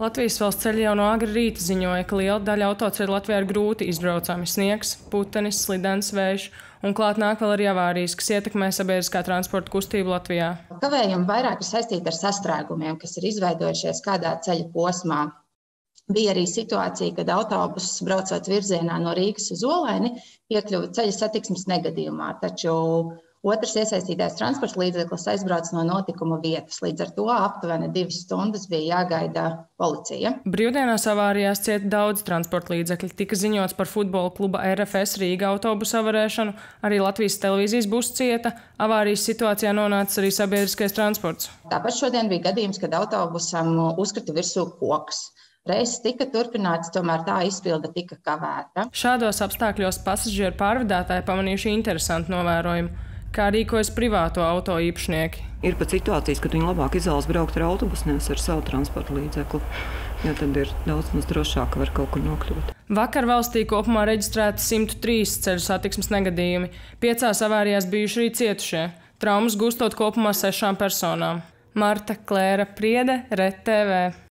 Latvijas valsts ceļi jau no agri rīta ziņoja, ka liela daļa autoceļu Latvijā ir grūti izbraucami - sniegs, putenis, slidens vējš, un klāt nāk vēl arī avārijas, kas ietekmē sabiedriskā transporta kustību Latvijā. Kavējumi vairāk ir saistīti ar sastrēgumiem, kas ir izveidojušies kādā ceļa posmā. Bija arī situācija, kad autobuss braucot virzienā no Rīgas uz Olaini iekļuva ceļa satiksmes negadījumā, taču Otrs iesaistītais transporta līdzeklis aizbrauca no notikuma vietas. Līdz ar to aptuveni divas stundas bija jāgaida policija. Brīvdienās avārijās cieta daudz transporta līdzekļu. Tika ziņots par futbola kluba RFS Rīga autobusu avarēšanu, arī Latvijas televīzijas būs cieta. Avārijas situācijā nonāca arī sabiedriskais transports. Tāpat šodien bija gadījums, kad autobusam uzkrita virsū koks. Reizes tika turpināts, tomēr tā izpilde tika kavēta. Šādos apstākļos pasažieru pārvadātāji pamanījuši interesantu novērojumu kā rīkojas privāto auto īpašnieki. Ir pat situācijas, kad viņi labāk izvēlas braukt ar autobusu, nevis ar savu transporta līdzekli. Jo tad ir daudz maz drošāk, ka var kaut kur nokļūt. Vakar valstī kopumā reģistrēti 103 ceļu satiksmes negadījumi. Piecās avārijās bijuši arī cietušie. Traumas gūstot kopumā sešām personām. Marta Klēra Priede, RTV.